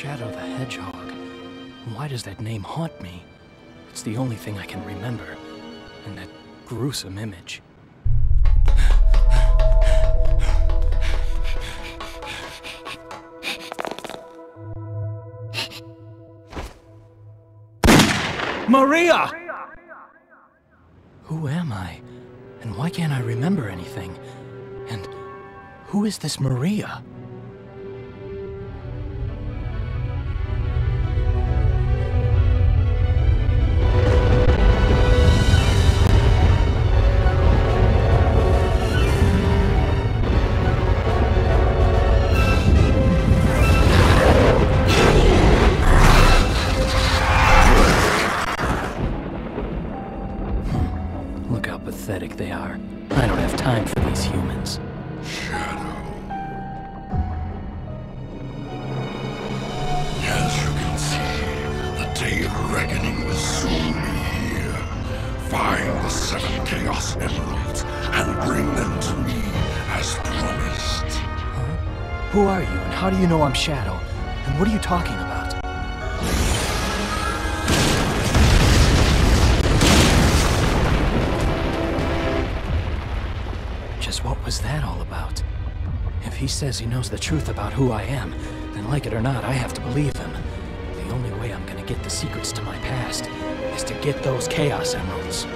Shadow the Hedgehog. Why does that name haunt me? It's the only thing I can remember. And that gruesome image. Maria! Who am I? And why can't I remember anything? And who is this Maria? Shadow? And what are you talking about? Just what was that all about? If he says he knows the truth about who I am, then like it or not, I have to believe him. The only way I'm gonna get the secrets to my past is to get those Chaos Emeralds.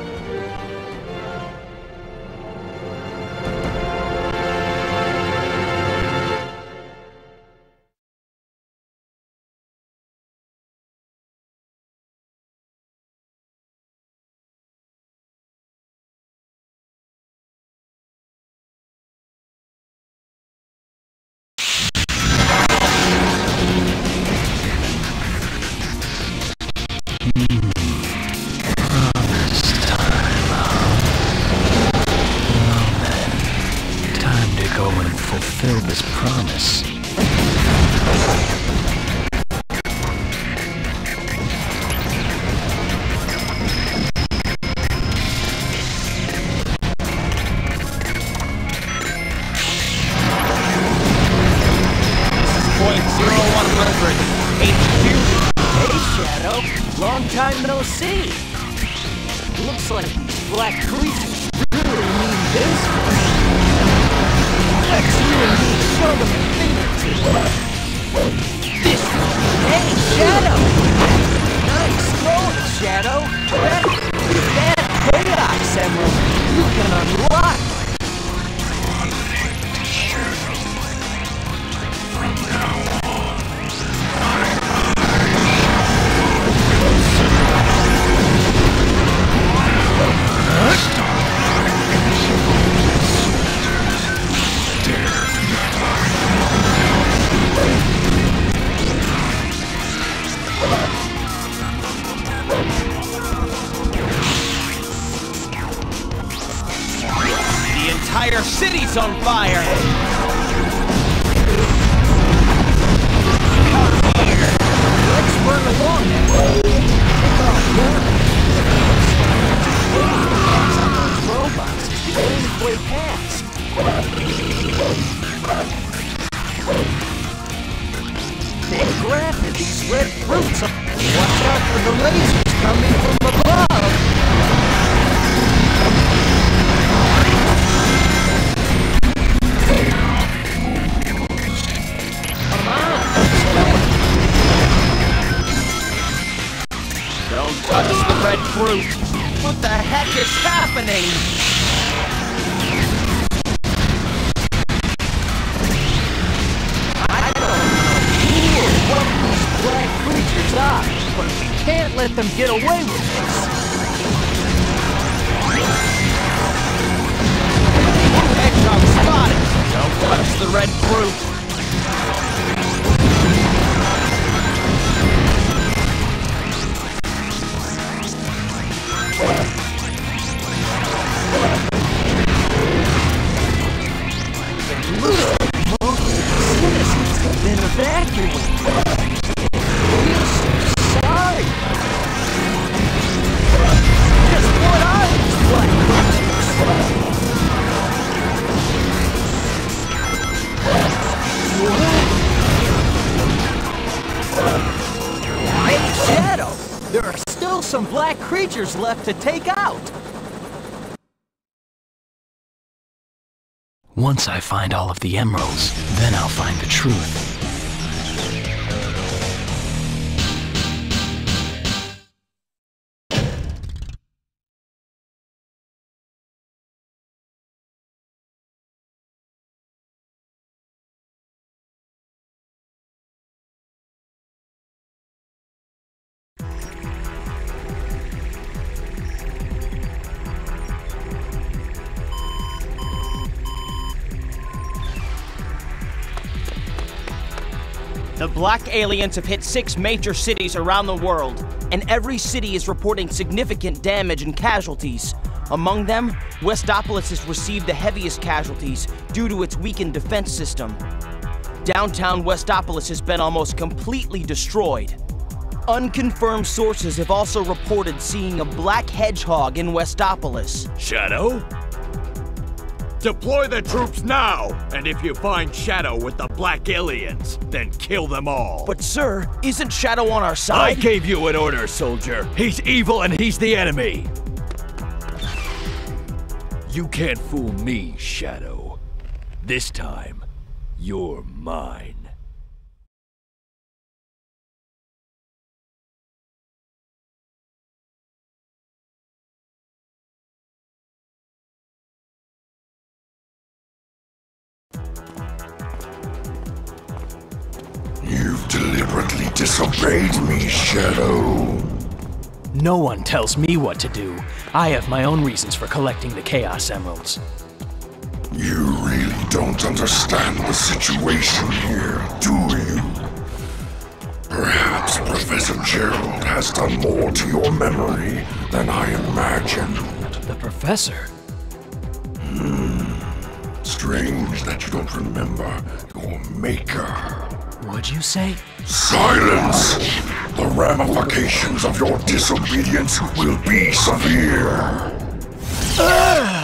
On fire. There are still some black creatures left to take out! Once I find all of the emeralds, then I'll find the truth. Black Aliens have hit six major cities around the world, and every city is reporting significant damage and casualties. Among them, Westopolis has received the heaviest casualties due to its weakened defense system. Downtown Westopolis has been almost completely destroyed. Unconfirmed sources have also reported seeing a black hedgehog in Westopolis. Shadow? Deploy the troops now! And if you find Shadow with the Black Aliens, then kill them all. But sir, isn't Shadow on our side? I gave you an order, soldier. He's evil and he's the enemy. You can't fool me, Shadow. This time, you're mine. You've deliberately disobeyed me, Shadow. No one tells me what to do. I have my own reasons for collecting the Chaos Emeralds. You really don't understand the situation here, do you? Perhaps Professor Gerald has done more to your memory than I imagined. The Professor? Strange that you don't remember your maker. What'd you say? Silence! The ramifications of your disobedience will be severe. What?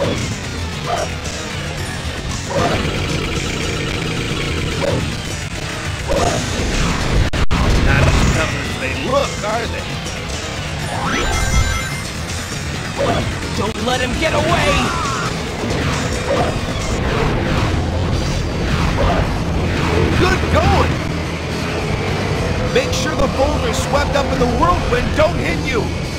Not as tough as they look, are they? Don't let him get away! Good going! Make sure the boulders swept up in the whirlwind don't hit you!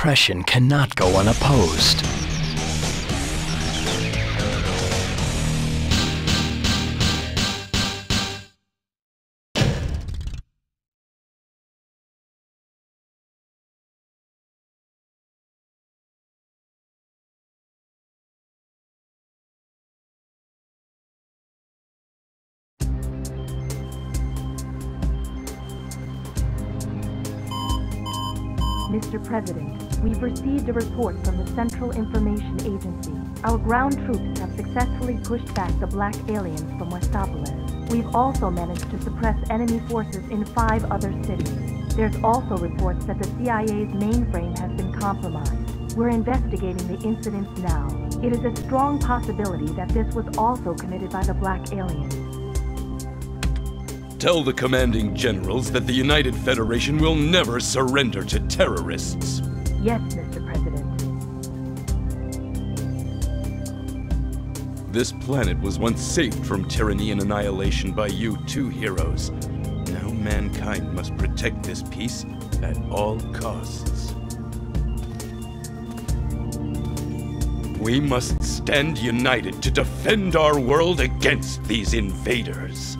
Oppression cannot go unopposed. Report from the Central Information Agency. Our ground troops have successfully pushed back the black aliens from Westopolis. We've also managed to suppress enemy forces in five other cities. There's also reports that the CIA's mainframe has been compromised. We're investigating the incidents now. It is a strong possibility that this was also committed by the Black Aliens. Tell the commanding generals that the United Federation will never surrender to terrorists. Yes, Mr. This planet was once saved from tyranny and annihilation by you two heroes. Now mankind must protect this peace at all costs. We must stand united to defend our world against these invaders.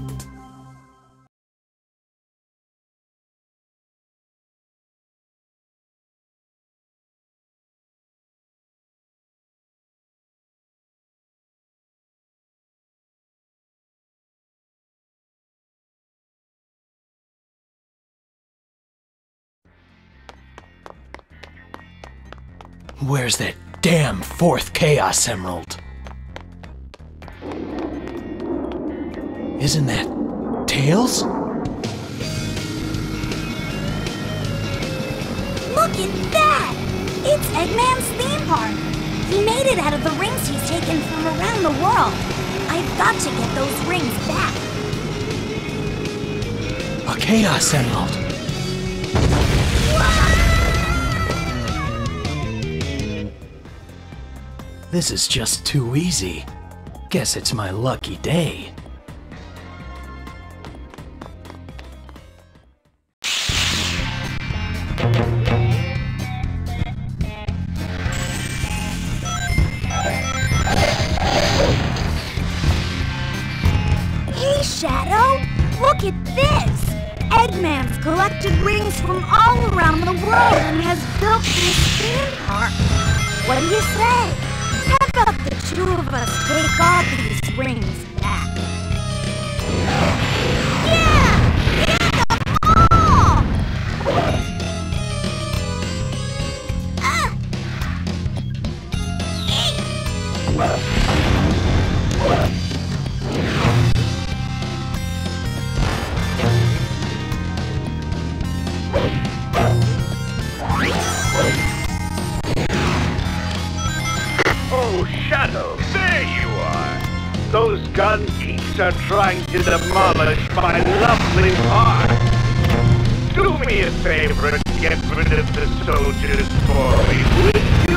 Where's that damn fourth Chaos Emerald? Isn't that Tails? Look at that! It's Eggman's theme park! He made it out of the rings he's taken from around the world. I've got to get those rings back. A Chaos Emerald. This is just too easy. Guess it's my lucky day. Hey, Shadow! Look at this! Eggman's collected rings from all around the world and has built this theme park. What do you say? Us take all these rings back? Yeah! Get them all! Ah! Are trying to demolish my lovely heart. Do me a favor and get rid of the soldiers for me, will you?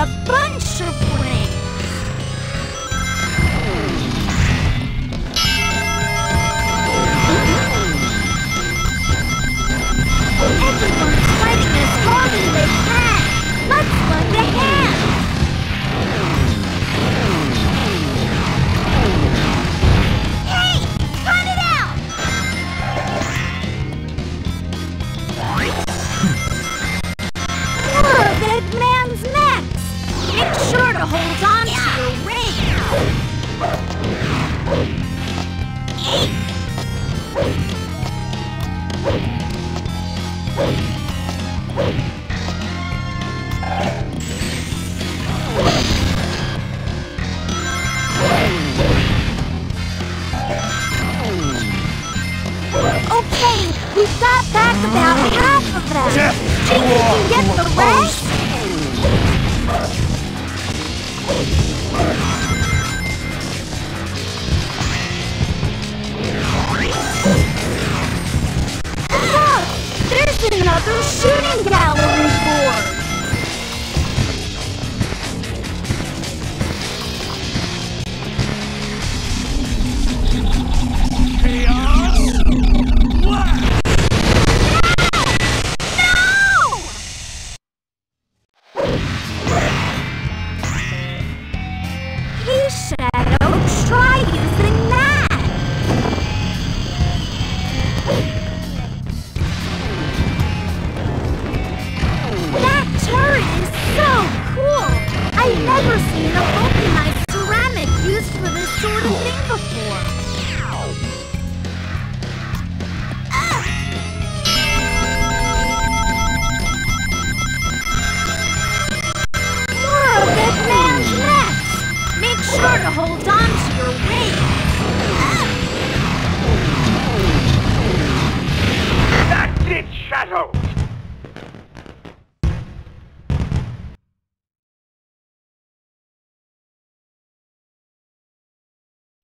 A bunch of rings.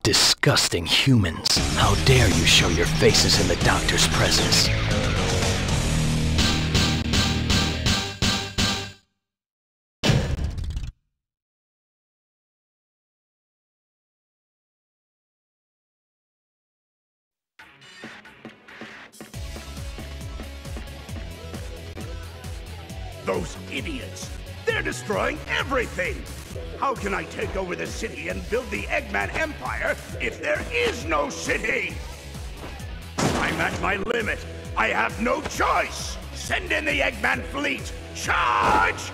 Disgusting humans. How dare you show your faces in the doctor's presence? Those idiots! They're destroying everything! How can I take over the city and build the Eggman Empire if there is no city? I'm at my limit. I have no choice! Send in the Eggman fleet! Charge!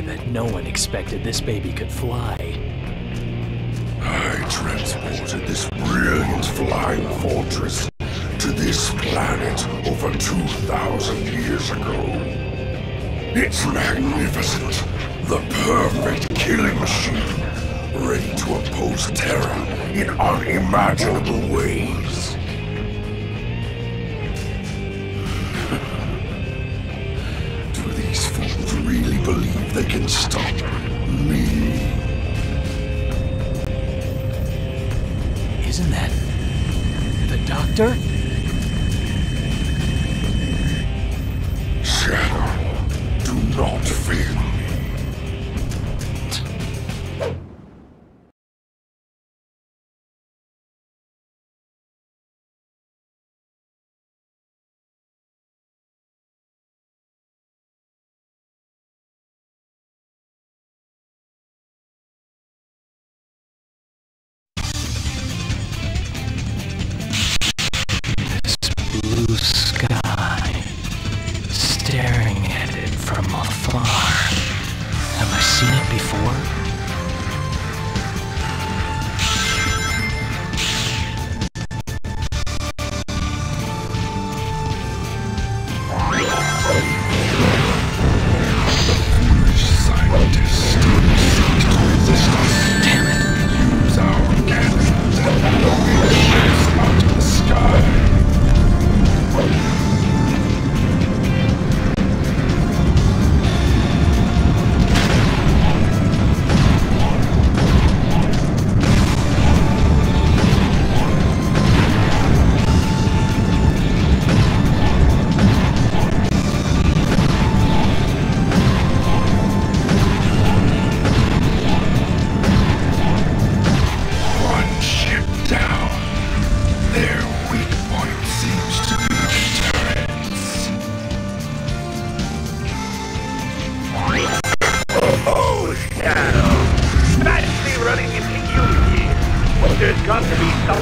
I bet no one expected this baby could fly. The perfect killing machine. Ready to oppose terror in unimaginable ways. Do these fools really believe they can stop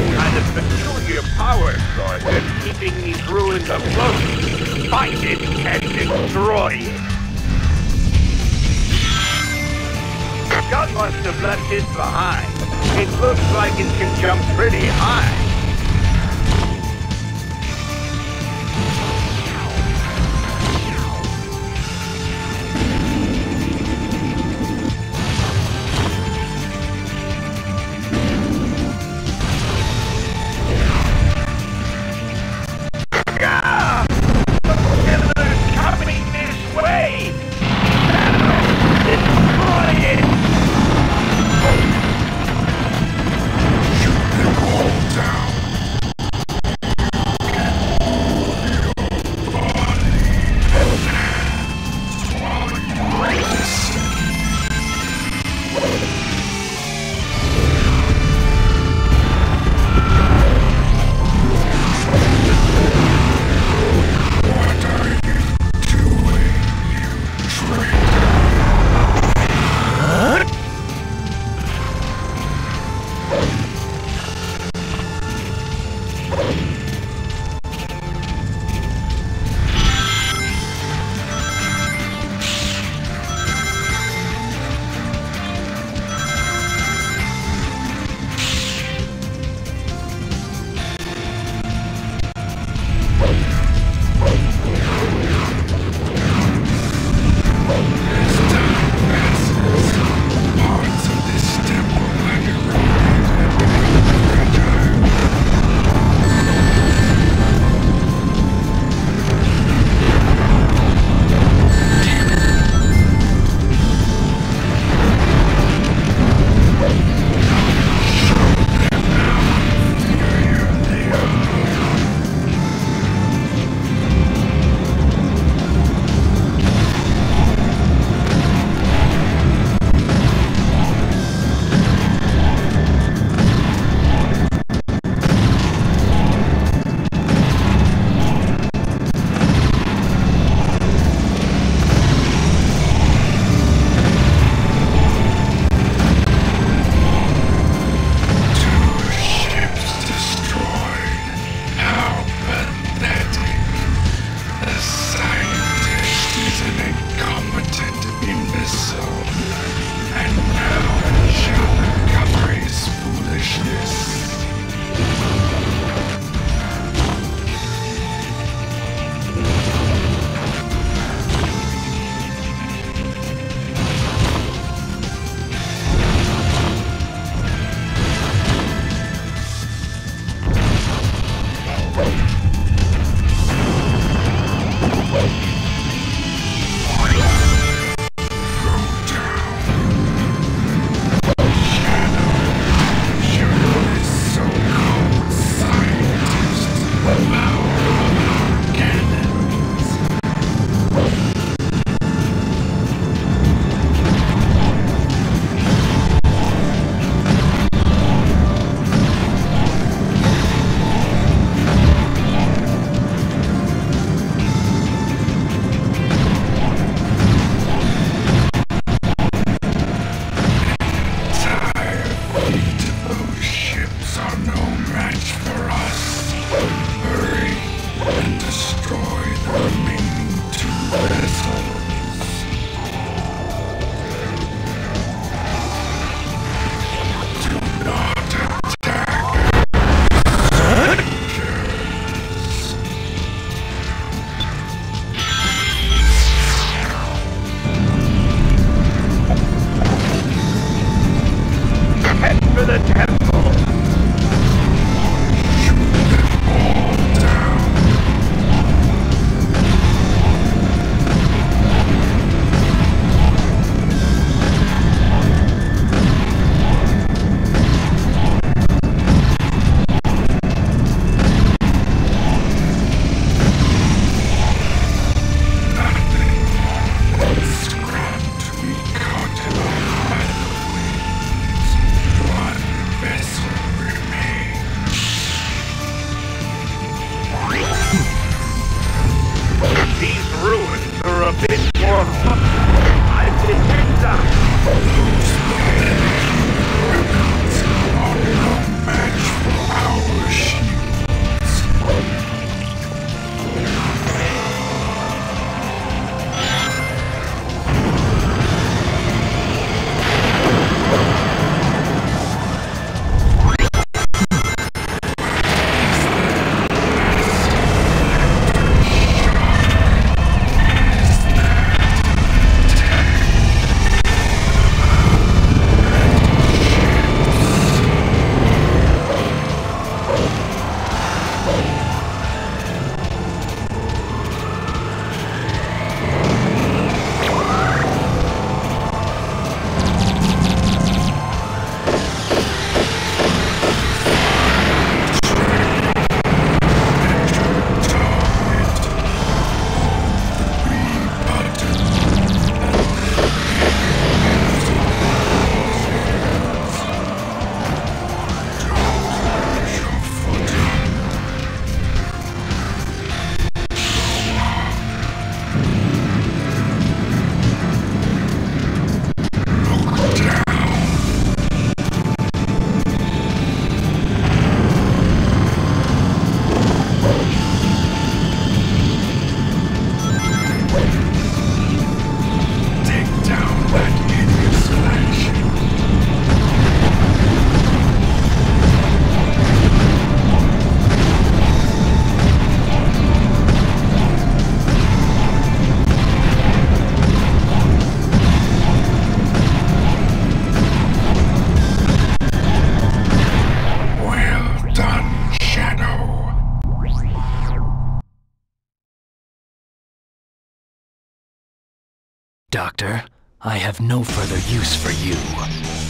some kind peculiar power that's keeping these ruins afloat. Find it and destroy it! John must have left his behind. It looks like it can jump pretty high. I have no further use for you.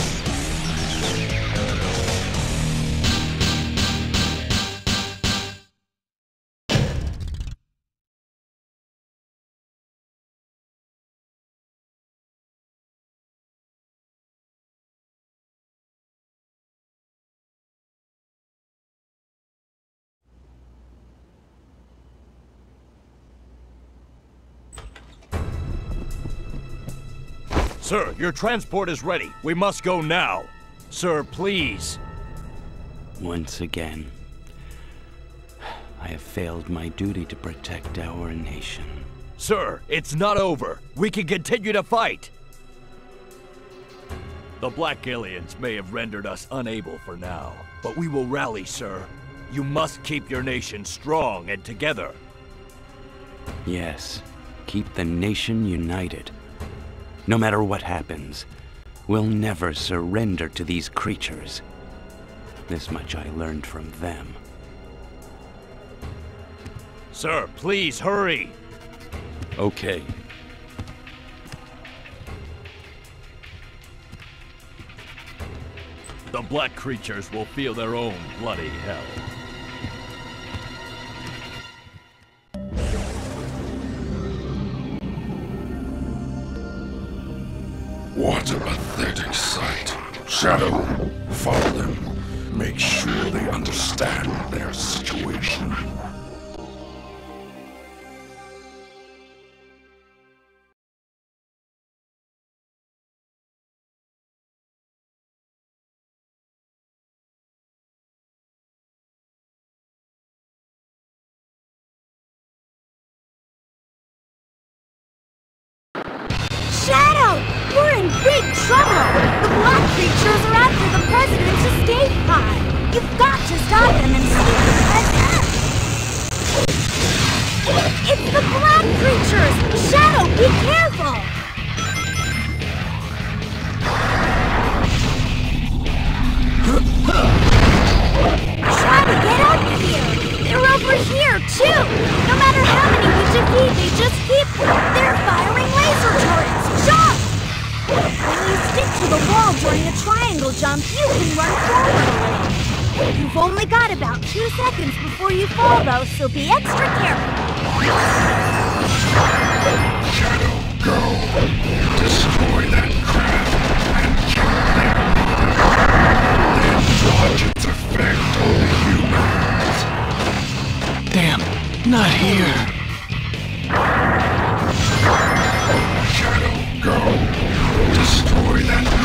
Sir, your transport is ready. We must go now. Sir, please. Once again, I have failed my duty to protect our nation. Sir, it's not over. We can continue to fight. The Black Aliens may have rendered us unable for now, but we will rally, sir. You must keep your nation strong and together. Yes, keep the nation united. No matter what happens, we'll never surrender to these creatures. This much I learned from them. Sir, please hurry. Okay. The black creatures will feel their own bloody hell. Shadow, follow them. Make sure they understand their situation. jump, you can run forward a little. You've only got about two seconds before you fall, though, so be extra careful. Shadow, go! Destroy that craft and kill their Then watch its effect on humans. Damn, not here. Shadow, go! Destroy that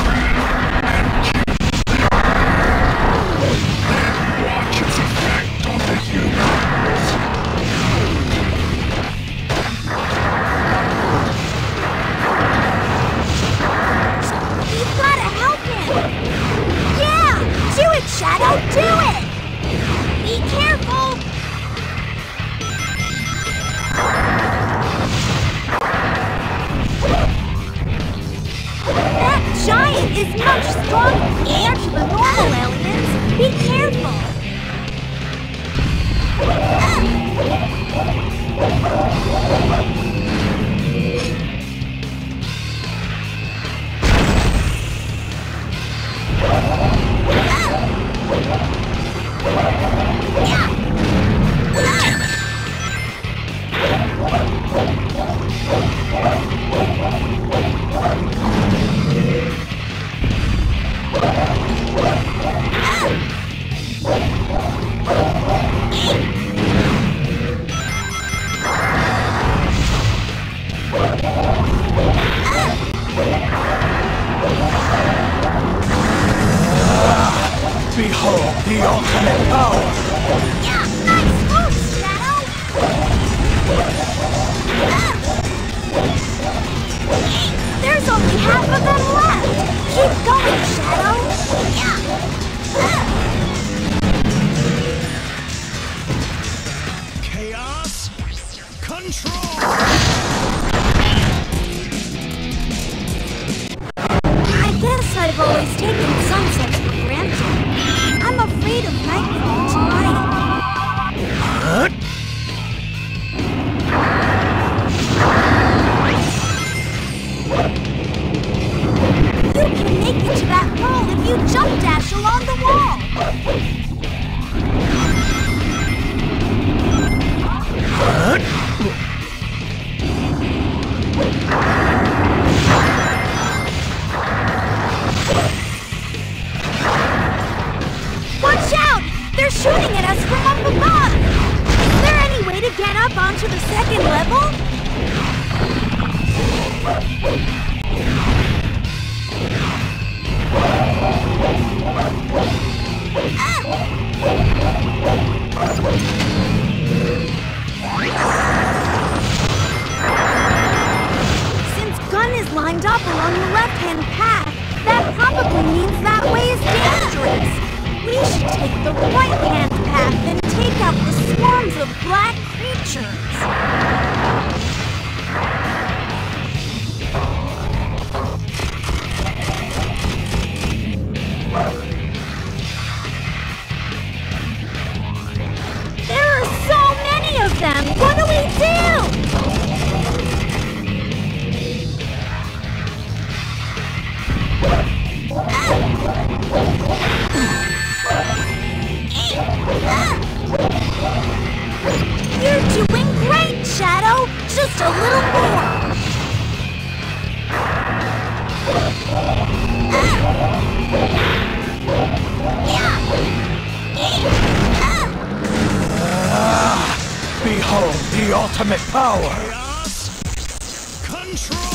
a little more! Behold the ultimate power! Chaos Control!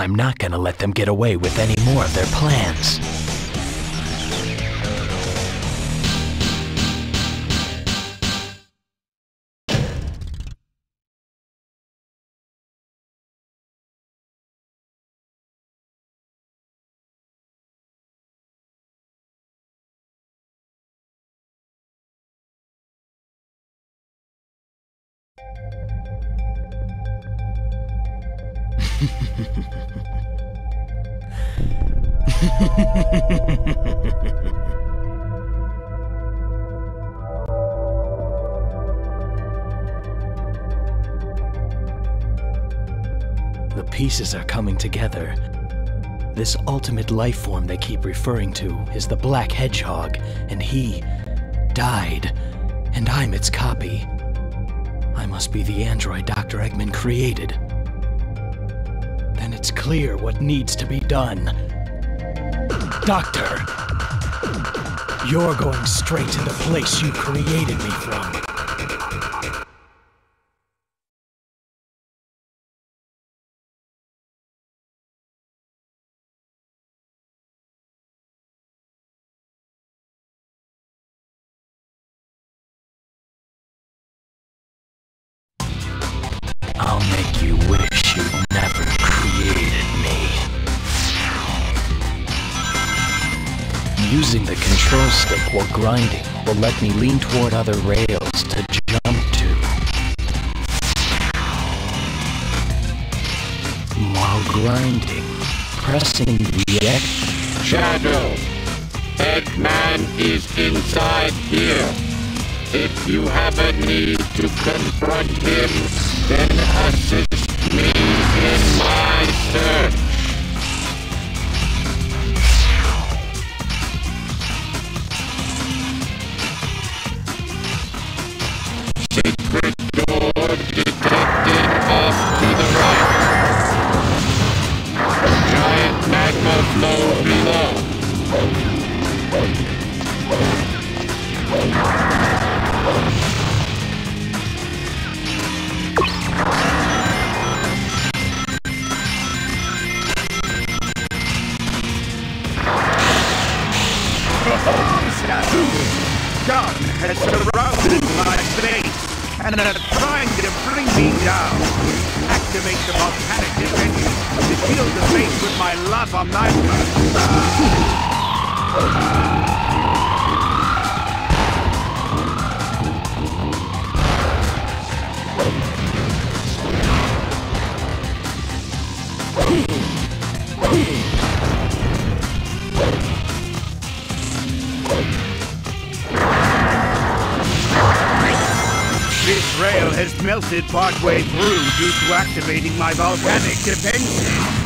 I'm not gonna let them get away with any more of their plans. Pieces are coming together. This ultimate life form they keep referring to is the Black Hedgehog, and he died, and I'm its copy. I must be the android Dr. Eggman created. Then it's clear what needs to be done. Doctor! You're going straight to the place you created me from. Let me lean toward other rails to jump to. While grinding, pressing the X Shadow, Eggman is inside here. If you have a need to confront him, then assist me in my search. has surrounded my base and are trying to bring me down. Activate the volcanic defenses to shield the base with my lava magma. melted partway through due to activating my volcanic defenses.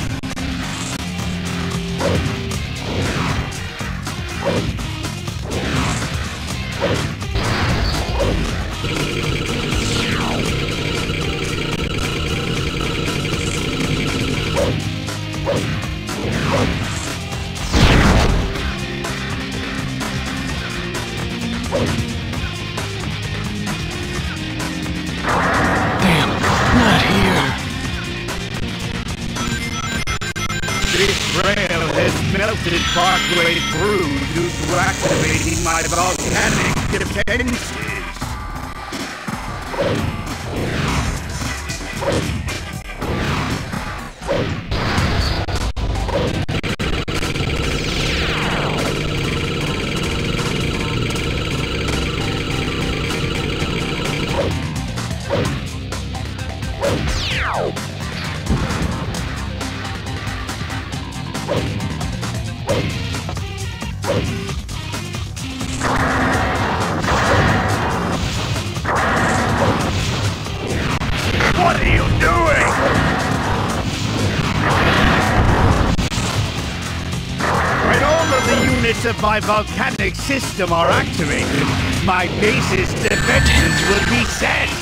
my volcanic system are activated, my base's defenses will be set.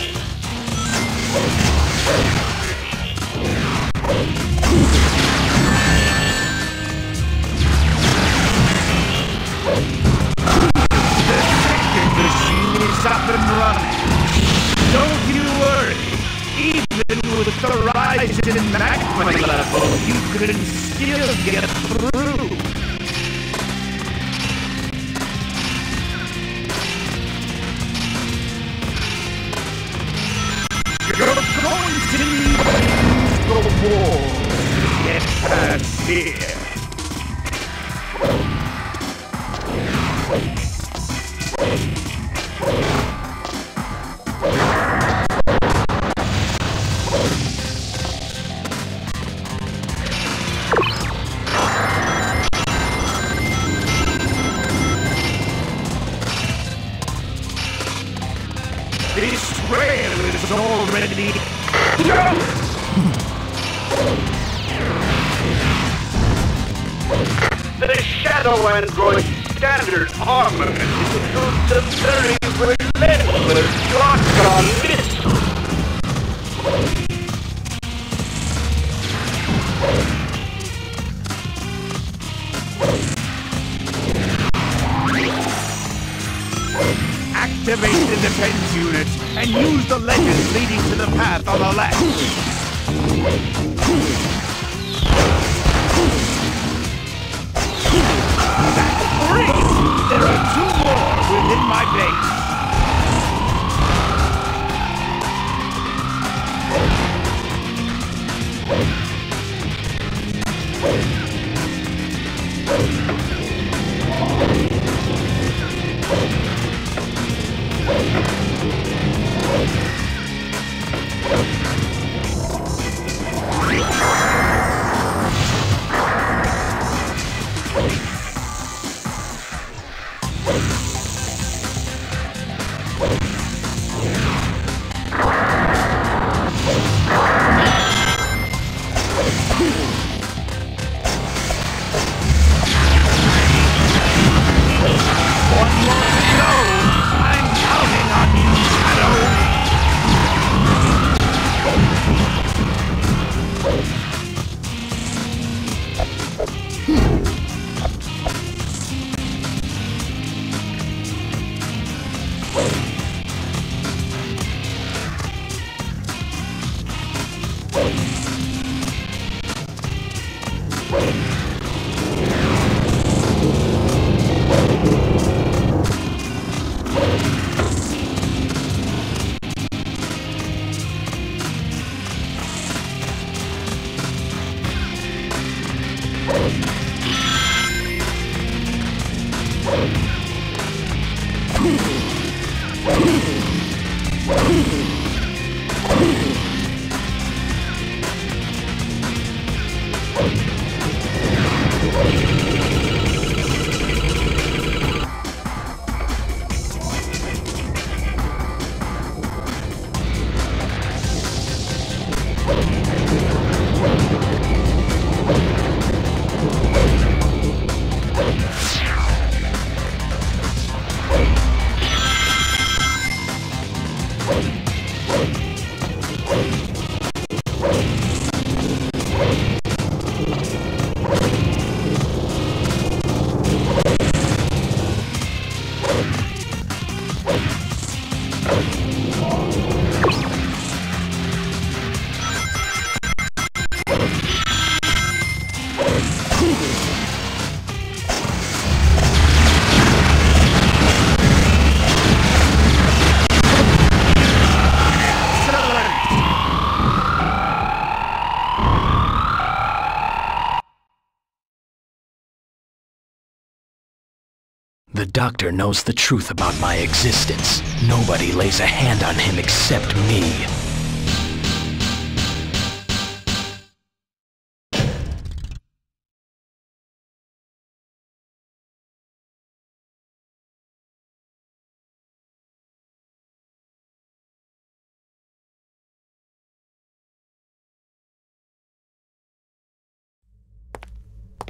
Doctor knows the truth about my existence. Nobody lays a hand on him except me.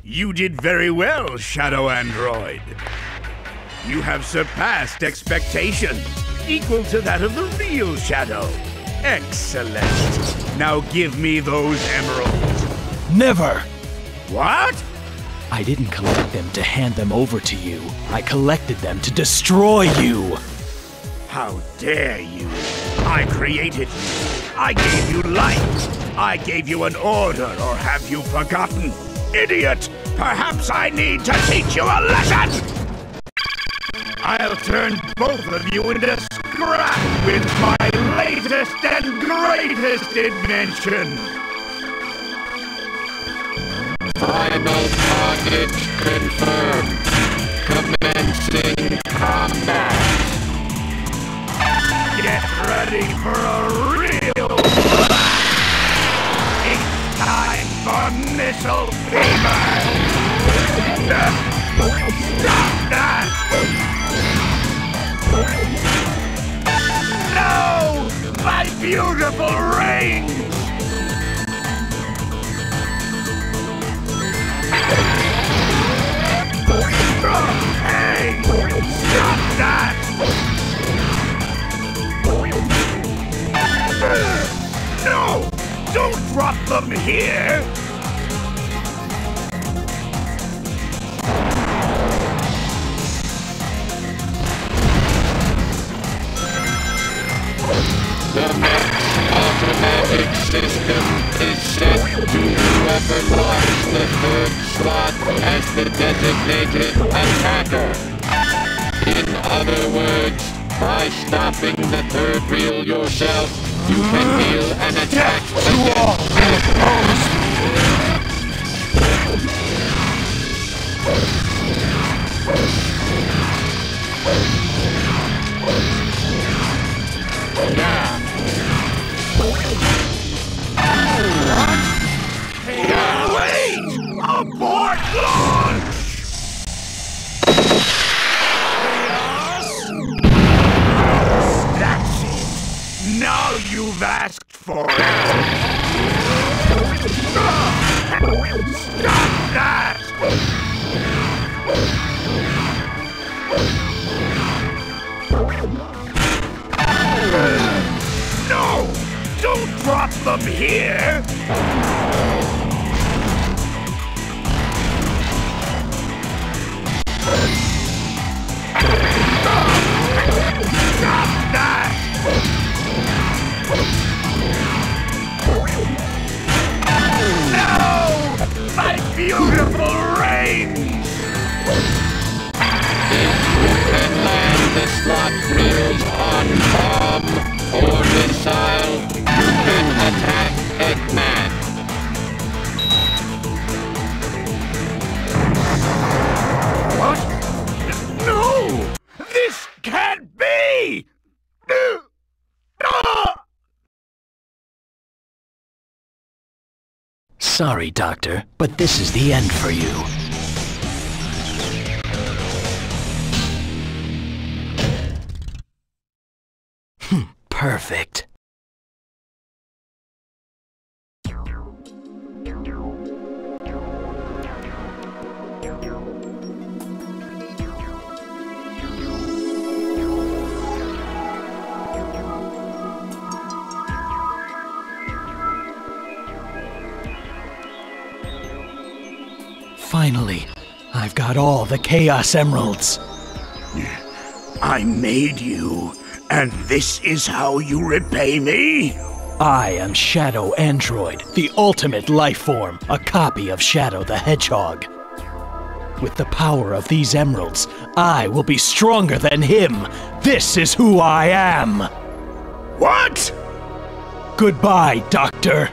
You did very well, Shadow Android. You have surpassed expectations, equal to that of the real Shadow. Excellent. Now give me those emeralds. Never! What? I didn't collect them to hand them over to you. I collected them to destroy you! How dare you? I created you. I gave you life. I gave you an order, or have you forgotten? Idiot! Perhaps I need to teach you a lesson! I'll turn both of you into scrap with my latest and greatest invention! Final target confirmed. Commencing combat. Get ready for a real It's time for missile fever! Rings! Hey! Stop that! No! Don't drop them here! System is set to locks the third slot as the designated attacker. In other words, by stopping the third reel yourself, you can deal an attack to all against Wait! No! Don't drop them here! Beautiful rings! and land the slot reels on bomb or missile, Sorry, Doctor, but this is the end for you. Hmm, Perfect. Got all the Chaos Emeralds. I made you, and this is how you repay me? I am Shadow Android, the ultimate life form, a copy of Shadow the Hedgehog. With the power of these emeralds, I will be stronger than him. This is who I am. What? Goodbye, Doctor.